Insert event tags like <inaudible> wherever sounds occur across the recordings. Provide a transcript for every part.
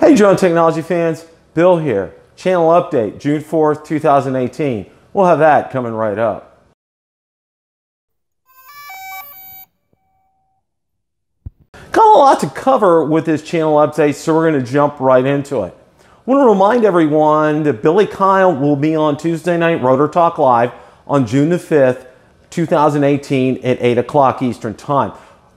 Hey drone technology fans, Bill here. Channel update, June 4th, 2018. We'll have that coming right up. Got a lot to cover with this channel update, so we're going to jump right into it. I want to remind everyone that Billy Kyle will be on Tuesday night Rotor Talk Live on June the 5th, 2018 at 8 o'clock Eastern Time.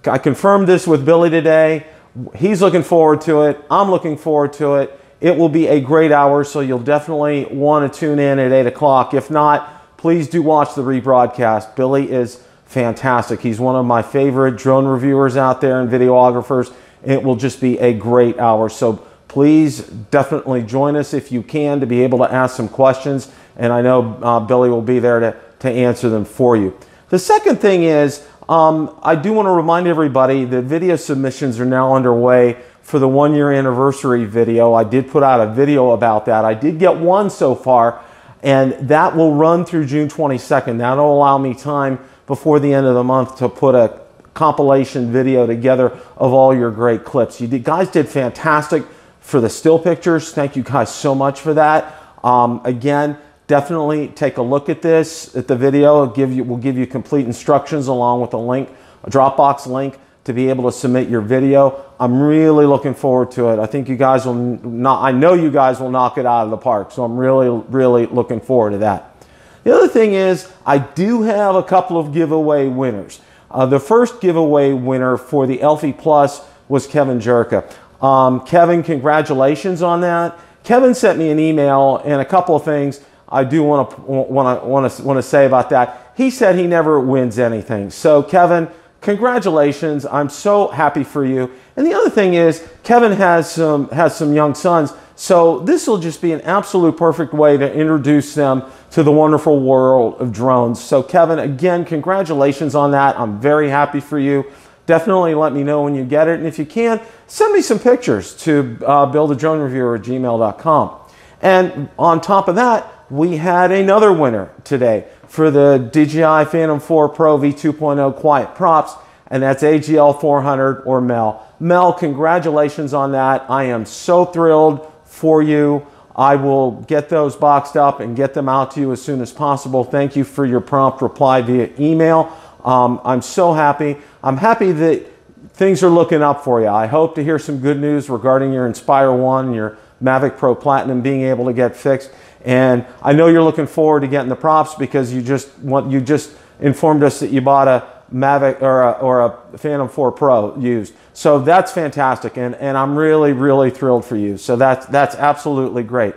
I confirmed this with Billy today. He's looking forward to it. I'm looking forward to it. It will be a great hour, so you'll definitely want to tune in at 8 o'clock. If not, please do watch the rebroadcast. Billy is fantastic. He's one of my favorite drone reviewers out there and videographers. It will just be a great hour. So please definitely join us if you can to be able to ask some questions. And I know uh, Billy will be there to, to answer them for you. The second thing is, um, I do want to remind everybody that video submissions are now underway for the one year anniversary video. I did put out a video about that. I did get one so far, and that will run through June 22nd. That'll allow me time before the end of the month to put a compilation video together of all your great clips. You did, guys did fantastic for the still pictures. Thank you guys so much for that. Um, again, definitely take a look at this, at the video. It'll give you, we'll give you complete instructions along with a link, a Dropbox link to be able to submit your video. I'm really looking forward to it. I think you guys will not, I know you guys will knock it out of the park. So I'm really, really looking forward to that. The other thing is I do have a couple of giveaway winners. Uh, the first giveaway winner for the Elfie Plus was Kevin Jerka. Um, Kevin, congratulations on that. Kevin sent me an email and a couple of things I do want to want to want to want to say about that. He said he never wins anything. So Kevin, congratulations. I'm so happy for you. And the other thing is Kevin has some has some young sons. So this will just be an absolute perfect way to introduce them to the wonderful world of drones. So Kevin, again, congratulations on that. I'm very happy for you. Definitely let me know when you get it. And if you can, send me some pictures to uh, at gmail.com. And on top of that, we had another winner today for the DJI Phantom 4 Pro V2.0 Quiet Props, and that's AGL 400 or Mel. Mel, congratulations on that. I am so thrilled for you. I will get those boxed up and get them out to you as soon as possible. Thank you for your prompt reply via email. Um, I'm so happy. I'm happy that things are looking up for you. I hope to hear some good news regarding your Inspire 1, your Mavic Pro Platinum being able to get fixed. And I know you're looking forward to getting the props because you just want you just informed us that you bought a Mavic or a, or a Phantom 4 Pro used. So that's fantastic, and, and I'm really, really thrilled for you. So that's, that's absolutely great.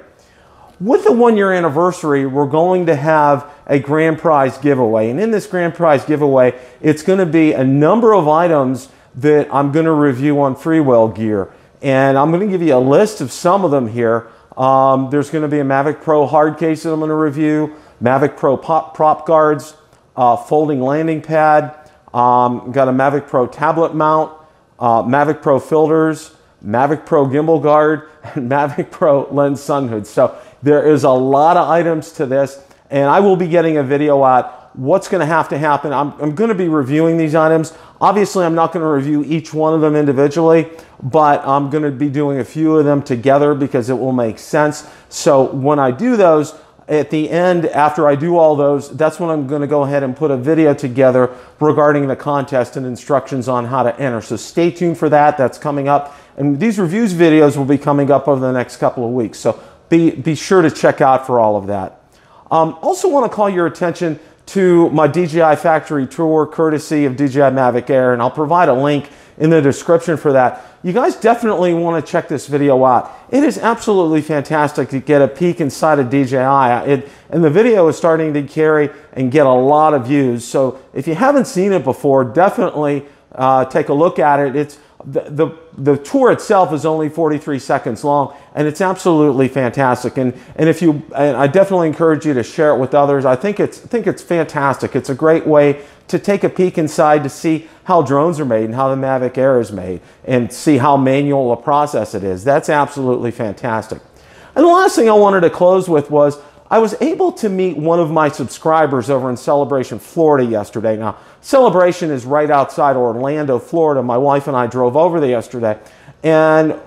With the one year anniversary, we're going to have a grand prize giveaway. And in this grand prize giveaway, it's going to be a number of items that I'm going to review on Freewell gear. And I'm going to give you a list of some of them here. Um, there's going to be a Mavic Pro hard case that I'm going to review, Mavic Pro pop, prop guards, uh, folding landing pad, um, got a Mavic Pro tablet mount, uh, Mavic Pro filters, Mavic Pro gimbal guard, <laughs> and Mavic Pro lens sun hood. So there is a lot of items to this, and I will be getting a video out what's going to have to happen. I'm, I'm going to be reviewing these items. Obviously, I'm not going to review each one of them individually, but I'm going to be doing a few of them together because it will make sense. So when I do those, at the end, after I do all those, that's when I'm going to go ahead and put a video together regarding the contest and instructions on how to enter. So stay tuned for that. That's coming up. And these reviews videos will be coming up over the next couple of weeks. So be, be sure to check out for all of that. Um, also want to call your attention to my DJI factory tour courtesy of DJI Mavic Air, and I'll provide a link in the description for that. You guys definitely want to check this video out. It is absolutely fantastic to get a peek inside of DJI. It, and the video is starting to carry and get a lot of views. So if you haven't seen it before, definitely uh, take a look at it. It's the, the, tour itself is only 43 seconds long and it's absolutely fantastic. And, and if you, and I definitely encourage you to share it with others. I think it's, I think it's fantastic. It's a great way to take a peek inside to see how drones are made and how the Mavic Air is made and see how manual a process it is. That's absolutely fantastic. And the last thing I wanted to close with was I was able to meet one of my subscribers over in Celebration, Florida yesterday. Now, Celebration is right outside Orlando, Florida. My wife and I drove over there yesterday. And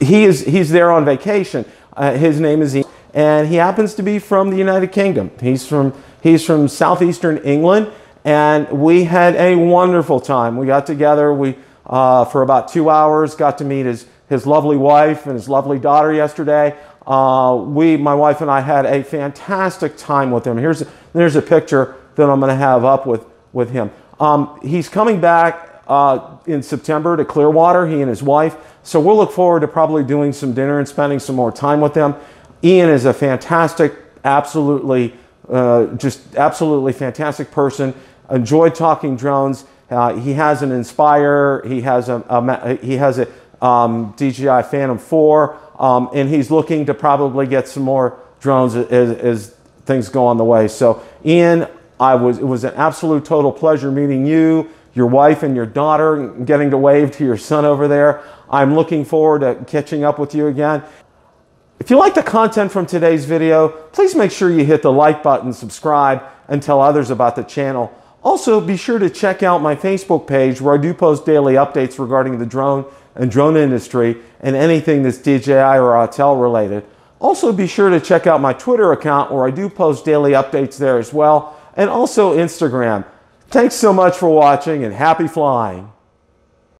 he is he's there on vacation. Uh, his name is Ian, and he happens to be from the United Kingdom. He's from he's from southeastern England, and we had a wonderful time. We got together. We uh, for about two hours got to meet his his lovely wife and his lovely daughter yesterday. Uh, we, my wife and I, had a fantastic time with him. Here's there's a picture that I'm going to have up with with him. Um, he's coming back uh, in September to Clearwater. He and his wife. So we'll look forward to probably doing some dinner and spending some more time with them. Ian is a fantastic, absolutely, uh, just absolutely fantastic person. Enjoyed talking drones. Uh, he has an Inspire. He has a, a he has a um, DJI Phantom 4, um, and he's looking to probably get some more drones as, as, things go on the way. So, Ian, I was it was an absolute total pleasure meeting you, your wife, and your daughter, getting to wave to your son over there. I'm looking forward to catching up with you again. If you like the content from today's video, please make sure you hit the like button, subscribe, and tell others about the channel. Also, be sure to check out my Facebook page where I do post daily updates regarding the drone and drone industry and anything that's DJI or Autel related. Also, be sure to check out my Twitter account where I do post daily updates there as well, and also Instagram. Thanks so much for watching and happy flying.